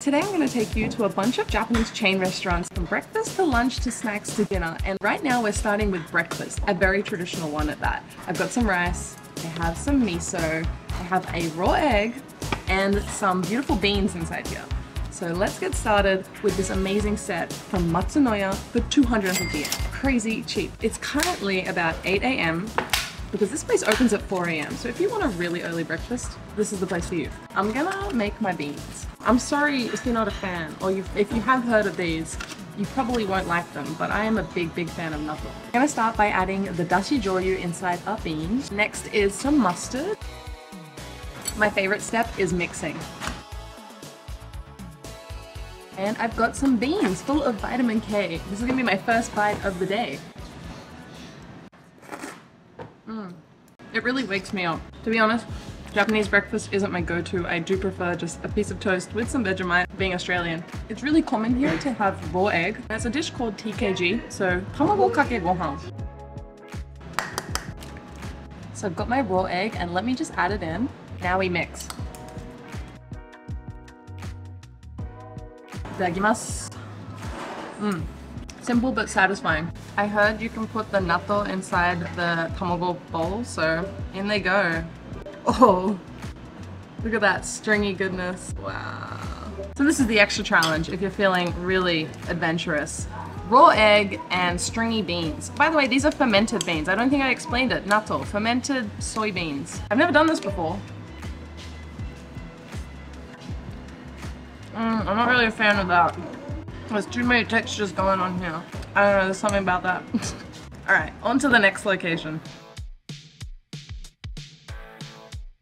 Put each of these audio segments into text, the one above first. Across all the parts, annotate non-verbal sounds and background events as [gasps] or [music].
Today I'm going to take you to a bunch of Japanese chain restaurants from breakfast to lunch to snacks to dinner and right now we're starting with breakfast, a very traditional one at that. I've got some rice, I have some miso, I have a raw egg and some beautiful beans inside here. So let's get started with this amazing set from Matsunoya for 250 yen. Crazy cheap. It's currently about 8 a.m because this place opens at 4 a.m. So if you want a really early breakfast, this is the place for you. I'm gonna make my beans. I'm sorry if you're not a fan or if you have heard of these, you probably won't like them, but I am a big, big fan of natto. I'm gonna start by adding the dashi joyu inside our beans. Next is some mustard. My favorite step is mixing. And I've got some beans full of vitamin K. This is gonna be my first bite of the day. It really wakes me up. To be honest, Japanese breakfast isn't my go-to. I do prefer just a piece of toast with some Vegemite being Australian. It's really common here to have raw egg. There's a dish called TKG, so tamago kake gohan. So I've got my raw egg and let me just add it in. Now we mix. Itadakimasu. Mmm. Simple but satisfying. I heard you can put the natto inside the tamago bowl, so in they go. Oh, look at that stringy goodness. Wow. So this is the extra challenge if you're feeling really adventurous. Raw egg and stringy beans. By the way, these are fermented beans. I don't think I explained it. Natto, fermented soybeans. I've never done this before. Mm, I'm not really a fan of that. There's too many textures going on here. I don't know, there's something about that. [laughs] Alright, on to the next location.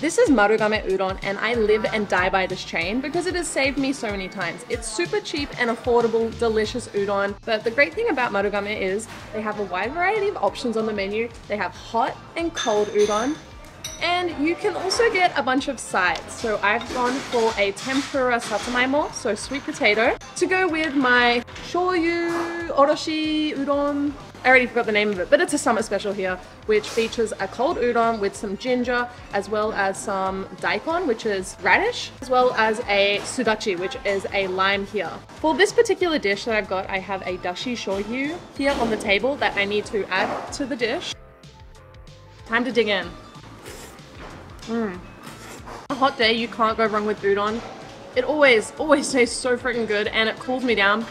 This is Marugame Udon and I live and die by this chain because it has saved me so many times. It's super cheap and affordable, delicious udon. But the great thing about Marugame is they have a wide variety of options on the menu. They have hot and cold udon, and you can also get a bunch of sides. So I've gone for a tempura satsumaimo, so sweet potato, to go with my shoyu oroshi udon. I already forgot the name of it, but it's a summer special here, which features a cold udon with some ginger, as well as some daikon, which is radish, as well as a sudachi, which is a lime here. For this particular dish that I've got, I have a dashi shoyu here on the table that I need to add to the dish. Time to dig in. Mm. A hot day, you can't go wrong with udon. It always, always [laughs] tastes so freaking good and it cools me down.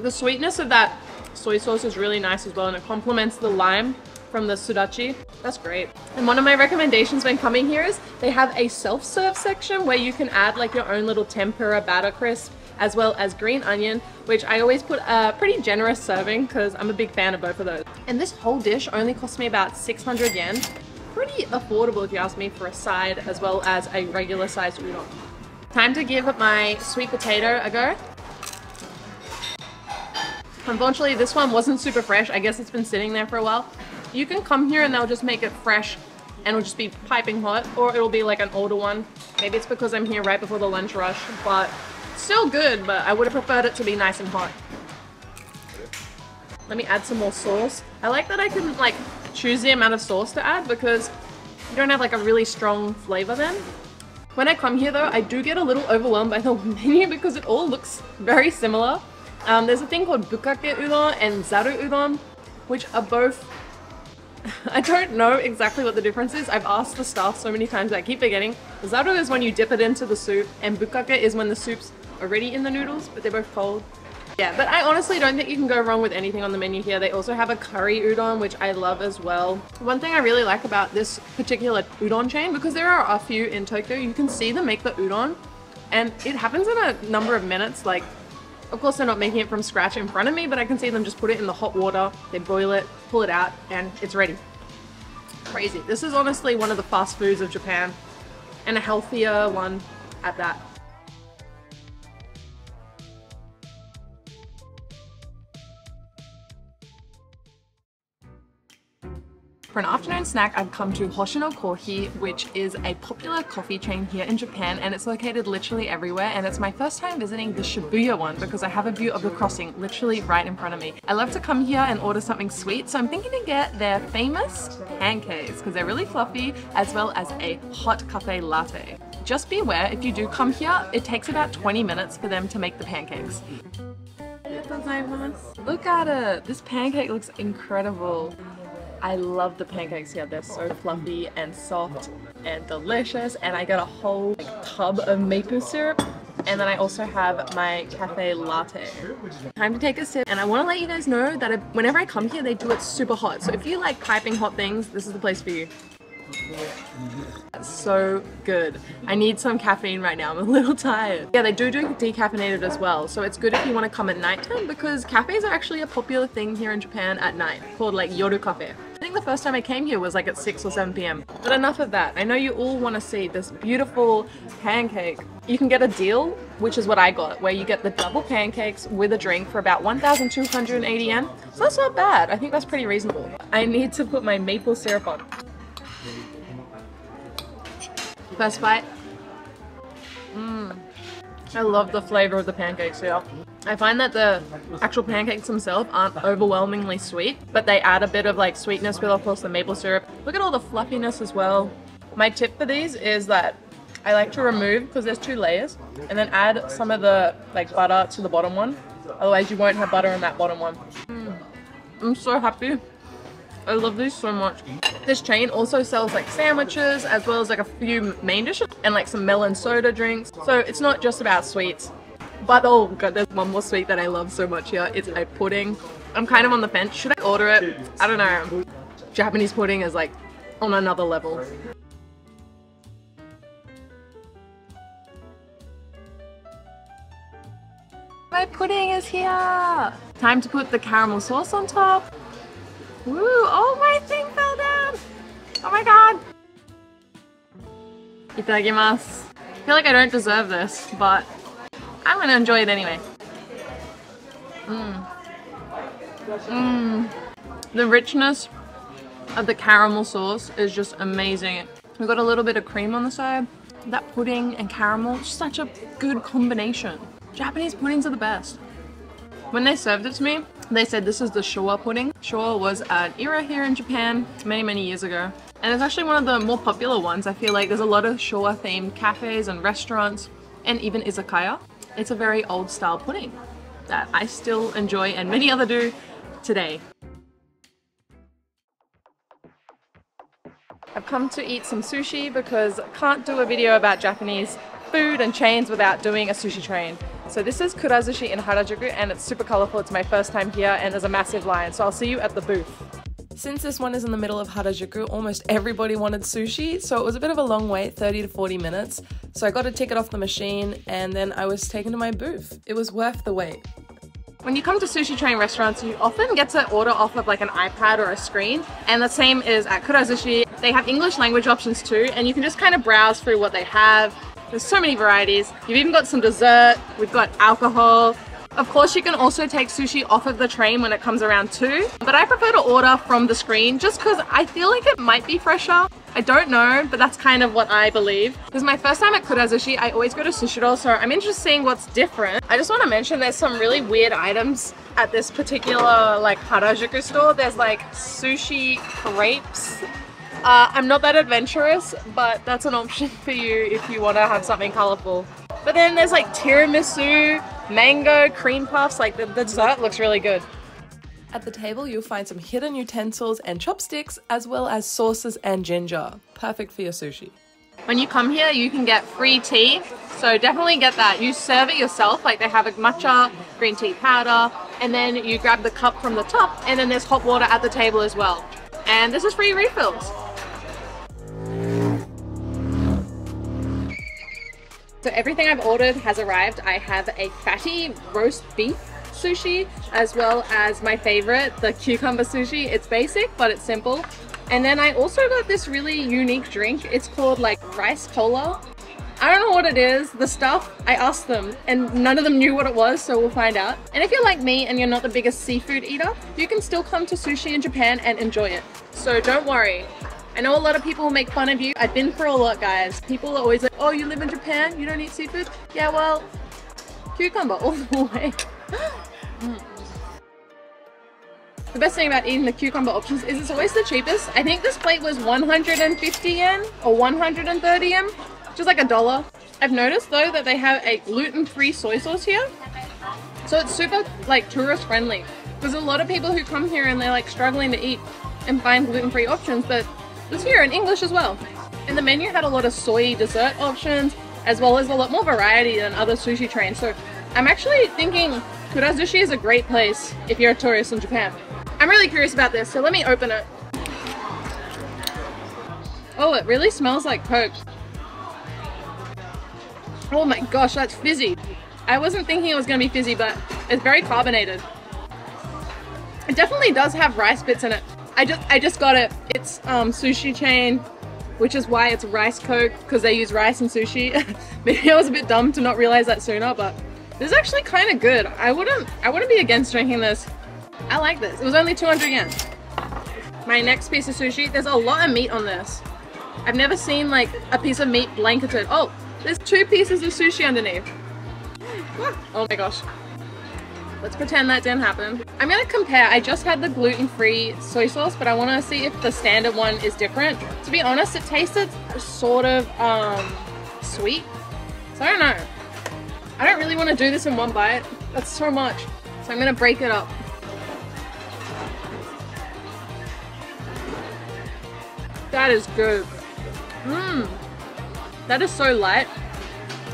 The sweetness of that soy sauce is really nice as well and it complements the lime from the sudachi. That's great. And one of my recommendations when coming here is they have a self-serve section where you can add like your own little tempura batter crisp as well as green onion, which I always put a pretty generous serving because I'm a big fan of both of those. And this whole dish only cost me about 600 yen, pretty affordable if you ask me for a side as well as a regular sized udon. Time to give my sweet potato a go. Unfortunately, this one wasn't super fresh. I guess it's been sitting there for a while. You can come here and they'll just make it fresh and it'll just be piping hot or it'll be like an older one. Maybe it's because I'm here right before the lunch rush, but still good, but I would have preferred it to be nice and hot. Let me add some more sauce. I like that I can like choose the amount of sauce to add because you don't have like a really strong flavor then. When I come here though, I do get a little overwhelmed by the [laughs] menu because it all looks very similar. Um, there's a thing called bukkake udon and zaru udon, which are both [laughs] I don't know exactly what the difference is. I've asked the staff so many times I keep forgetting. Zaru is when you dip it into the soup and bukkake is when the soup's already in the noodles, but they're both cold. Yeah, but I honestly don't think you can go wrong with anything on the menu here. They also have a curry udon, which I love as well. One thing I really like about this particular udon chain, because there are a few in Tokyo, you can see them make the udon and it happens in a number of minutes. Like, of course they're not making it from scratch in front of me, but I can see them just put it in the hot water, they boil it, pull it out, and it's ready. Crazy. This is honestly one of the fast foods of Japan and a healthier one at that. For an afternoon snack, I've come to Hoshino Kohi, which is a popular coffee chain here in Japan, and it's located literally everywhere. And it's my first time visiting the Shibuya one because I have a view of the crossing literally right in front of me. I love to come here and order something sweet, so I'm thinking to get their famous pancakes because they're really fluffy, as well as a hot cafe latte. just beware if you do come here, it takes about 20 minutes for them to make the pancakes. Look at it! This pancake looks incredible. I love the pancakes here. They're so fluffy and soft and delicious. And I got a whole like, tub of maple syrup. And then I also have my cafe latte. Time to take a sip. And I want to let you guys know that whenever I come here, they do it super hot. So if you like piping hot things, this is the place for you. That's so good. I need some caffeine right now. I'm a [laughs] little tired. Yeah, they do do decaffeinated as well. So it's good if you want to come at nighttime because cafes are actually a popular thing here in Japan at night called like Yoru Cafe. Think the first time I came here was like at 6 or 7 p.m. But enough of that. I know you all want to see this beautiful pancake. You can get a deal, which is what I got, where you get the double pancakes with a drink for about 1,280 yen. So that's not bad. I think that's pretty reasonable. I need to put my maple syrup on. First bite. Mmm. I love the flavor of the pancakes here. I find that the actual pancakes themselves aren't overwhelmingly sweet, but they add a bit of like sweetness with of course the maple syrup. Look at all the fluffiness as well. My tip for these is that I like to remove, because there's two layers, and then add some of the like butter to the bottom one. Otherwise you won't have butter in that bottom one. Mm. I'm so happy. I love these so much. This chain also sells like sandwiches as well as like a few main dishes and like some melon soda drinks. So it's not just about sweets. But oh god, there's one more sweet that I love so much here. It's a pudding. I'm kind of on the fence. Should I order it? I don't know. Japanese pudding is like on another level. My pudding is here! Time to put the caramel sauce on top. Woo! Oh, my thing fell down! Oh my god! Itadakimasu. I feel like I don't deserve this, but I'm gonna enjoy it anyway. Mmm. Mmm. The richness of the caramel sauce is just amazing. We've got a little bit of cream on the side. That pudding and caramel, such a good combination. Japanese puddings are the best. When they served it to me, they said this is the Showa pudding. Showa was an era here in Japan many, many years ago. And it's actually one of the more popular ones. I feel like there's a lot of Showa themed cafes and restaurants and even izakaya. It's a very old style pudding that I still enjoy and many other do today. I've come to eat some sushi because I can't do a video about Japanese food and chains without doing a sushi train. So this is Kurazushi in Harajuku and it's super colorful. It's my first time here and there's a massive line. So I'll see you at the booth. Since this one is in the middle of Harajuku, almost everybody wanted sushi, so it was a bit of a long wait, 30 to 40 minutes. So I got a ticket off the machine and then I was taken to my booth. It was worth the wait. When you come to sushi train restaurants, you often get to order off of like an iPad or a screen, and the same is at Kurazushi. They have English language options too, and you can just kind of browse through what they have. There's so many varieties. You've even got some dessert. We've got alcohol. Of course, you can also take sushi off of the train when it comes around too, but I prefer to order from the screen just because I feel like it might be fresher. I don't know, but that's kind of what I believe. This is my first time at Kurazushi. I always go to Sushiro, so I'm interested in seeing what's different. I just want to mention there's some really weird items at this particular like Harajuku store. There's like sushi crepes uh, I'm not that adventurous, but that's an option [laughs] for you if you want to have something colorful. But then there's like tiramisu, mango, cream puffs, like the, the dessert looks really good. At the table, you'll find some hidden utensils and chopsticks, as well as sauces and ginger. Perfect for your sushi. When you come here, you can get free tea, so definitely get that. You serve it yourself, like they have a matcha, green tea powder, and then you grab the cup from the top, and then there's hot water at the table as well. And this is free refills. So everything I've ordered has arrived. I have a fatty roast beef sushi as well as my favorite, the cucumber sushi. It's basic, but it's simple. And then I also got this really unique drink. It's called like rice cola. I don't know what it is, the stuff, I asked them and none of them knew what it was, so we'll find out. And if you're like me and you're not the biggest seafood eater, you can still come to sushi in Japan and enjoy it. So don't worry, I know a lot of people make fun of you. I've been through a lot, guys. People are always like, oh, you live in Japan? You don't eat seafood? Yeah, well, cucumber all the way. [laughs] The best thing about eating the cucumber options is it's always the cheapest. I think this plate was 150 yen or 130 yen. which is like a dollar. I've noticed though that they have a gluten-free soy sauce here. So it's super like tourist friendly. There's a lot of people who come here and they're like struggling to eat and find gluten-free options, but it's here in English as well. And the menu had a lot of soy dessert options, as well as a lot more variety than other sushi trains. So I'm actually thinking Kurazushi is a great place if you're a tourist in Japan. I'm really curious about this, so let me open it. Oh, it really smells like Coke. Oh my gosh, that's fizzy. I wasn't thinking it was going to be fizzy, but it's very carbonated. It definitely does have rice bits in it. I just I just got it. It's um, sushi chain, which is why it's rice coke because they use rice and sushi. [laughs] Maybe I was a bit dumb to not realize that sooner, but this is actually kind of good. I wouldn't I wouldn't be against drinking this. I like this. It was only 200 yen. My next piece of sushi. There's a lot of meat on this. I've never seen like a piece of meat blanketed. Oh, there's two pieces of sushi underneath. Oh my gosh. Let's pretend that didn't happen. I'm gonna compare. I just had the gluten-free soy sauce, but I wanna see if the standard one is different. To be honest, it tasted sort of um, sweet. So I don't know. I don't really wanna do this in one bite. That's so much. So I'm gonna break it up. That is good. Mmm. That is so light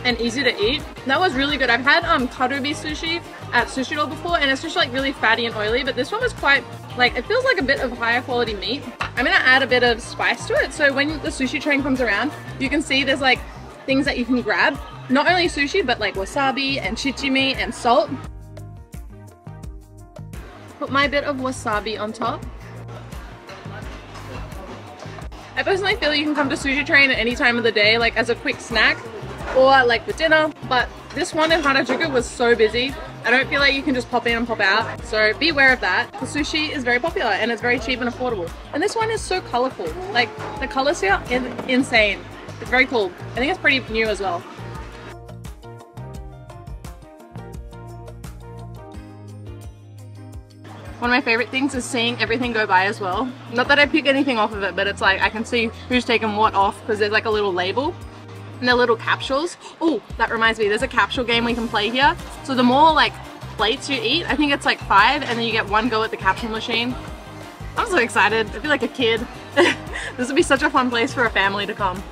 and easy to eat. That was really good. I've had um karubi sushi at Sushiro before and it's just like really fatty and oily but this one was quite like it feels like a bit of higher quality meat. I'm gonna add a bit of spice to it so when the sushi train comes around you can see there's like things that you can grab. Not only sushi but like wasabi and shichimi and salt. Put my bit of wasabi on top. I personally feel you can come to Sushi Train at any time of the day like as a quick snack or like for dinner but this one in Harajuku was so busy I don't feel like you can just pop in and pop out. So be aware of that. The sushi is very popular and it's very cheap and affordable. And this one is so colorful. Like the colors here is insane. It's very cool. I think it's pretty new as well. One of my favorite things is seeing everything go by as well. Not that I pick anything off of it, but it's like I can see who's taken what off because there's like a little label and they're little capsules. Oh, that reminds me, there's a capsule game we can play here. So the more like plates you eat, I think it's like five, and then you get one go at the capsule machine. I'm so excited. I feel like a kid. [laughs] this would be such a fun place for a family to come.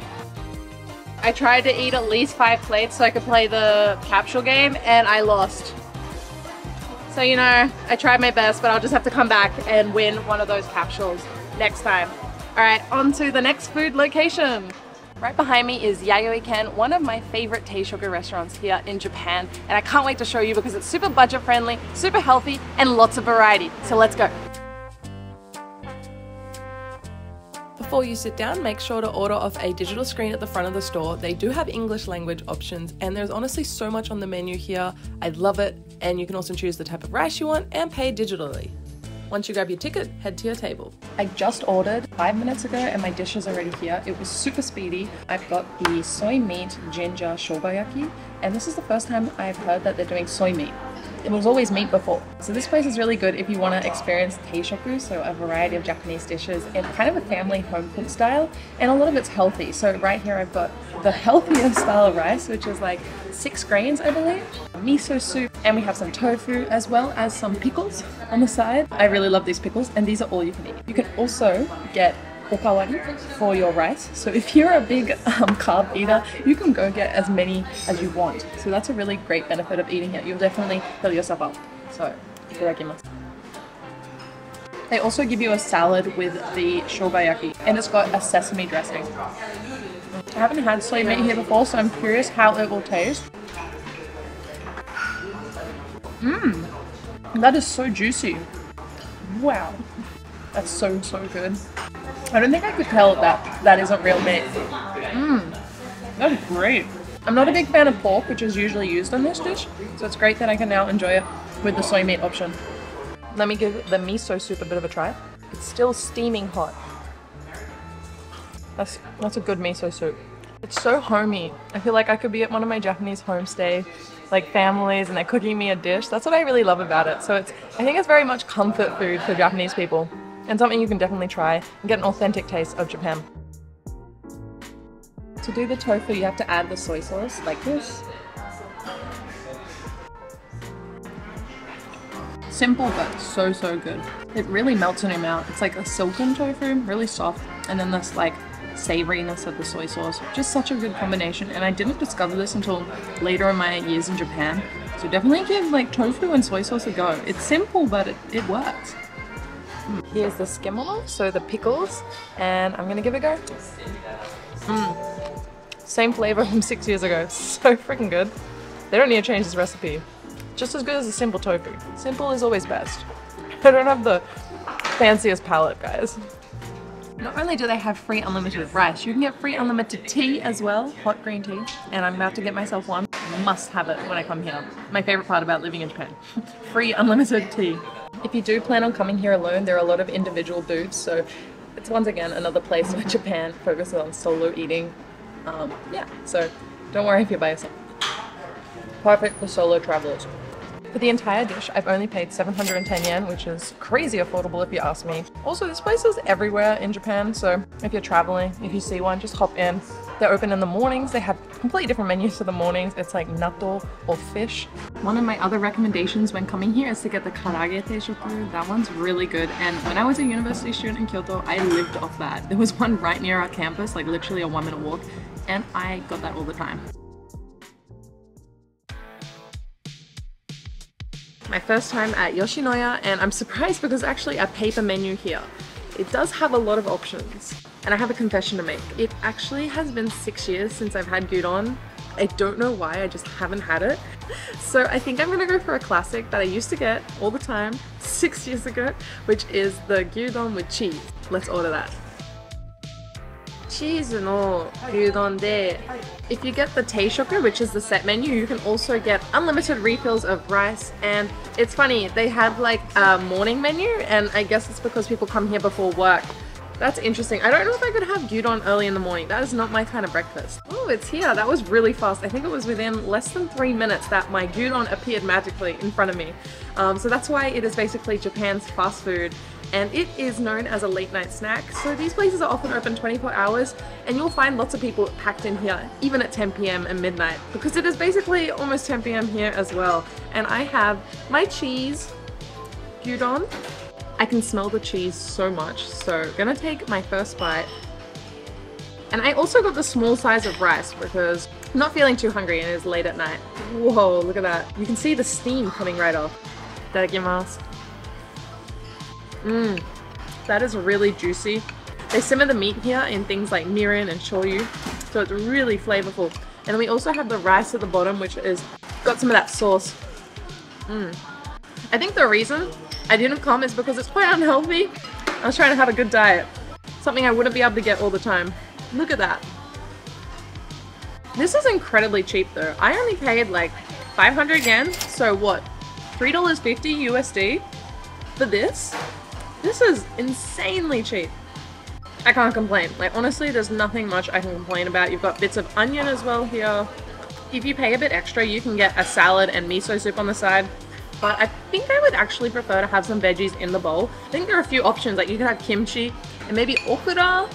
I tried to eat at least five plates so I could play the capsule game, and I lost. So, you know, I tried my best, but I'll just have to come back and win one of those capsules next time. All right, on to the next food location. Right behind me is Yayoi Ken, one of my favorite teishoku restaurants here in Japan. And I can't wait to show you because it's super budget friendly, super healthy, and lots of variety. So let's go. Before you sit down, make sure to order off a digital screen at the front of the store. They do have English language options, and there's honestly so much on the menu here. I love it, and you can also choose the type of rice you want and pay digitally. Once you grab your ticket, head to your table. I just ordered five minutes ago and my dish is already here. It was super speedy. I've got the soy meat ginger shogayaki and this is the first time I've heard that they're doing soy meat it was always meat before. So this place is really good if you want to experience teishoku, so a variety of Japanese dishes in kind of a family home cooked style, and a lot of it's healthy. So right here I've got the [laughs] healthier style of rice, which is like six grains, I believe, miso soup, and we have some tofu as well as some pickles on the side. I really love these pickles, and these are all you can eat. You can also get okawari for your rice. So if you're a big um, carb eater, you can go get as many as you want. So that's a really great benefit of eating here. You'll definitely fill yourself up. So, itadakimasu. They also give you a salad with the shogayaki and it's got a sesame dressing. I haven't had soy meat here before, so I'm curious how it will taste. Mmm, that is so juicy. Wow, that's so, so good. I don't think I could tell that that isn't real meat. Mmm, that's great. I'm not a big fan of pork, which is usually used on this dish, so it's great that I can now enjoy it with the soy meat option. Let me give the miso soup a bit of a try. It's still steaming hot. That's, that's a good miso soup. It's so homey. I feel like I could be at one of my Japanese homestay like families and they're cooking me a dish. That's what I really love about it. So it's I think it's very much comfort food for Japanese people and something you can definitely try and get an authentic taste of Japan. To do the tofu, you have to add the soy sauce like this. Simple but so so good. It really melts in your mouth. It's like a silken tofu, really soft, and then this like savoriness of the soy sauce. Just such a good combination. And I didn't discover this until later in my years in Japan. So definitely give like tofu and soy sauce a go. It's simple, but it, it works. Here's the tsukemono, so the pickles, and I'm gonna give it a go. Mm. Same flavor [laughs] from six years ago. [laughs] So freaking good. They don't need to change this recipe. Just as good as a simple tofu. Simple is always best. [laughs] I don't have the fanciest palate, guys. Not only do they have free unlimited rice, you can get free unlimited tea as well, hot green tea. And I'm about to get myself one. Must have it when I come here. My favorite part about living in Japan. [laughs] free unlimited tea. If you do plan on coming here alone, there are a lot of individual booths, so it's once again another place where [laughs] Japan focuses on solo eating. Um, yeah, so don't worry if you're by yourself. Perfect for solo travelers. For the entire dish, I've only paid 710 yen, which is crazy affordable if you ask me. Also, this place is everywhere in Japan, so if you're traveling, if you see one, just hop in. They're open in the mornings. They have completely different menus for the mornings. It's like natto or fish. One of my other recommendations when coming here is to get the karaage teishoku. That one's really good. And when I was a university student in Kyoto, I lived off that. There was one right near our campus, like literally a one minute walk, and I got that all the time. My first time at Yoshinoya and I'm surprised because actually a paper menu here. It does have a lot of options. And I have a confession to make. It actually has been six years since I've had gyudon. I don't know why, I just haven't had it. [laughs] So I think I'm gonna go for a classic that I used to get all the time [laughs] six years ago, which is the gyudon with cheese. Let's order that チーズの牛丼で if you get the teishoku, which is the set menu, you can also get unlimited refills of rice. And it's funny, they have like a morning menu, and I guess it's because people come here before work. That's interesting. I don't know if I could have gyudon early in the morning. That is not my kind of breakfast. Oh, it's here. That was really fast. I think it was within less than three minutes that my gyudon appeared magically in front of me. Um, so that's why it is basically Japan's fast food and it is known as a late night snack. So these places are often open 24 hours and you'll find lots of people packed in here even at 10 p.m. and midnight because it is basically almost 10 p.m. here as well. And I have my cheese gyudon. I can smell the cheese so much. So gonna take my first bite. And I also got the small size of rice because I'm not feeling too hungry and it is late at night. Whoa, look at that. You can see the steam coming right off. Itadakimasu. Mmm, that is really juicy. They simmer the meat here in things like mirin and shoyu, so it's really flavorful. And then we also have the rice at the bottom, which is got some of that sauce. Mmm. I think the reason I didn't come is because it's quite [laughs] unhealthy. I was trying to have a good diet. Something I wouldn't be able to get all the time. Look at that. This is incredibly cheap though. I only paid like 500 yen, so what? $3.50 USD for this? This is insanely cheap. I can't complain. Like honestly, there's nothing much I can complain about. You've got bits of onion as well here. If you pay a bit extra, you can get a salad and miso soup on the side. But I think I would actually prefer to have some veggies in the bowl. I think there are a few options, like you could have kimchi and maybe okura.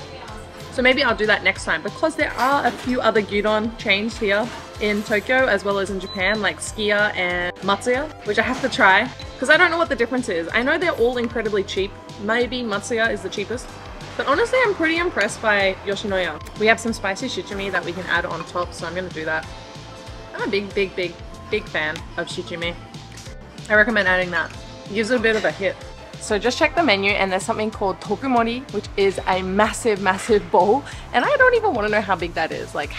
So maybe I'll do that next time because there are a few other gyudon chains here in Tokyo as well as in Japan like Sukiya and Matsuya, which I have to try because I don't know what the difference is. I know they're all incredibly cheap. Maybe Matsuya is the cheapest. But honestly, I'm pretty impressed by Yoshinoya. We have some spicy shichimi that we can add on top, so I'm going to do that. I'm a big, big, big, big fan of shichimi. I recommend adding that. It gives it a bit of a hit. So just check the menu and there's something called tokumori, which is a massive, massive bowl. And I don't even want to know how big that is. Like,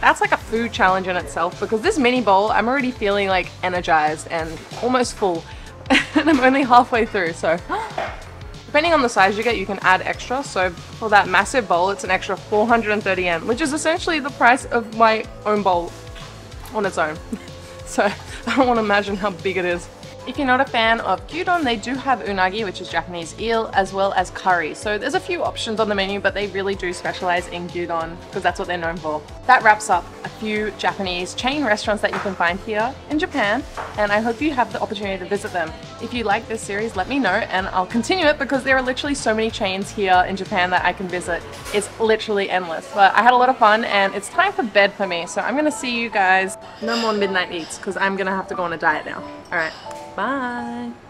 that's like a food challenge in itself because this mini bowl, I'm already feeling like energized and almost full. And [laughs] I'm only halfway through, so [gasps] depending on the size you get, you can add extra. So for that massive bowl, it's an extra 430 yen, which is essentially the price of my own bowl on its own. [laughs] so [laughs] I don't want to imagine how big it is. If you're not a fan of gyudon, they do have unagi, which is Japanese eel, as well as curry. So there's a few options on the menu, but they really do specialize in gyudon because that's what they're known for. That wraps up a few Japanese chain restaurants that you can find here in Japan, and I hope you have the opportunity to visit them. If you like this series, let me know and I'll continue it because there are literally so many chains here in Japan that I can visit. It's literally endless. But I had a lot of fun and it's time for bed for me. So I'm gonna see you guys no more midnight eats because I'm gonna have to go on a diet now. Alright, bye.